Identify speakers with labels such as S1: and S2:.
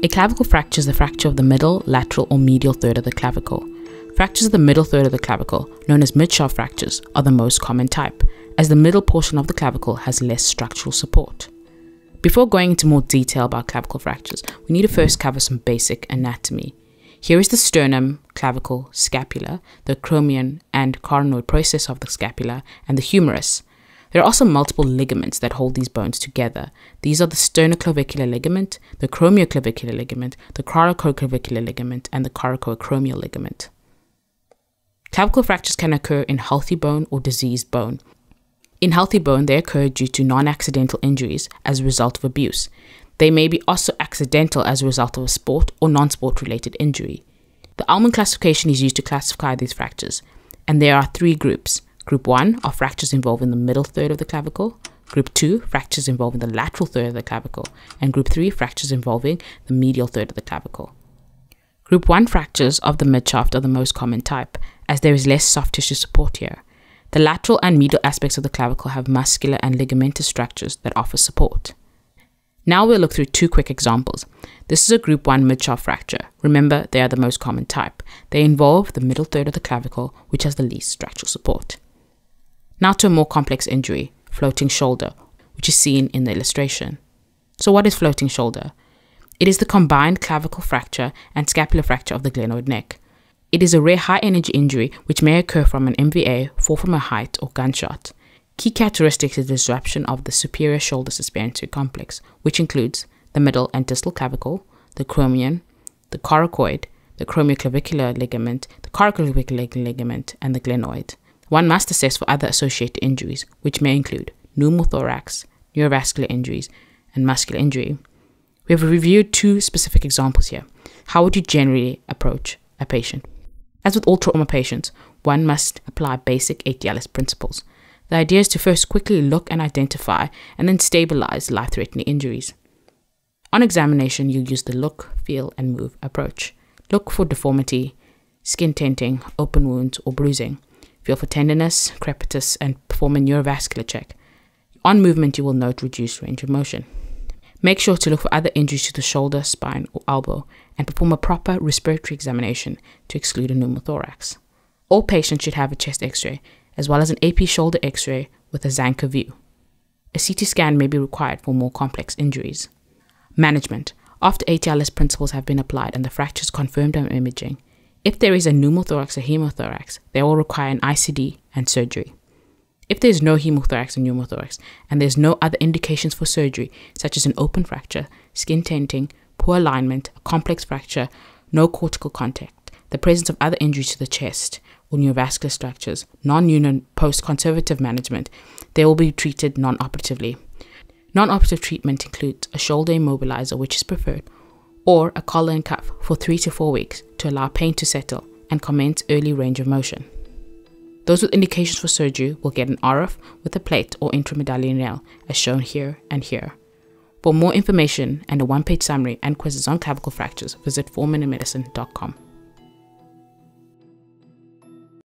S1: A clavicle fracture is the fracture of the middle, lateral, or medial third of the clavicle. Fractures of the middle third of the clavicle, known as midshaft fractures, are the most common type, as the middle portion of the clavicle has less structural support. Before going into more detail about clavicle fractures, we need to first cover some basic anatomy. Here is the sternum, clavicle, scapula, the acromion and coracoid process of the scapula, and the humerus. There are also multiple ligaments that hold these bones together. These are the sternoclavicular ligament, the acromioclavicular ligament, the coracoclavicular ligament, and the coracoacromial ligament. Clavicle fractures can occur in healthy bone or diseased bone. In healthy bone, they occur due to non accidental injuries as a result of abuse. They may be also accidental as a result of a sport or non sport related injury. The Allman classification is used to classify these fractures, and there are three groups. Group 1 are fractures involving the middle third of the clavicle, Group 2 fractures involving the lateral third of the clavicle, and Group 3 fractures involving the medial third of the clavicle. Group 1 fractures of the midshaft are the most common type, as there is less soft tissue support here. The lateral and medial aspects of the clavicle have muscular and ligamentous structures that offer support. Now we'll look through two quick examples. This is a group 1 midshaft fracture. Remember, they are the most common type. They involve the middle third of the clavicle, which has the least structural support. Now to a more complex injury, floating shoulder, which is seen in the illustration. So what is floating shoulder? It is the combined clavicle fracture and scapular fracture of the glenoid neck. It is a rare high energy injury which may occur from an MVA, fall from a height, or gunshot. Key characteristics is the disruption of the superior shoulder suspensory complex, which includes the middle and distal clavicle, the acromion, the coracoid, the acromioclavicular ligament, the coracoclavicular ligament, and the glenoid. One must assess for other associated injuries, which may include pneumothorax, neurovascular injuries, and muscular injury. We have reviewed two specific examples here. How would you generally approach a patient? As with all trauma patients, one must apply basic ATLS principles. The idea is to first quickly look and identify and then stabilize life threatening injuries. On examination, you use the look, feel, and move approach. Look for deformity, skin tenting, open wounds, or bruising. Feel for tenderness, crepitus, and perform a neurovascular check. On movement, you will note reduced range of motion. Make sure to look for other injuries to the shoulder, spine, or elbow and perform a proper respiratory examination to exclude a pneumothorax. All patients should have a chest x ray, as well as an AP shoulder x ray with a Zanca view. A CT scan may be required for more complex injuries. Management. After ATLS principles have been applied and the fractures confirmed on imaging, if there is a pneumothorax or hemothorax, they will require an ICD and surgery. If there is no hemothorax or pneumothorax, and there's no other indications for surgery, such as an open fracture, skin tenting, poor alignment, a complex fracture, no cortical contact, the presence of other injuries to the chest or neurovascular structures, non-union post-conservative management, they will be treated non-operatively. Non-operative treatment includes a shoulder immobilizer, which is preferred, or a collar and cuff for three to four weeks to allow pain to settle and commence early range of motion. Those with indications for surgery will get an ORIF with a plate or intramedullary nail, as shown here and here. For more information and a one page summary and quizzes on clavicle fractures, visit 4minutemedicine.com.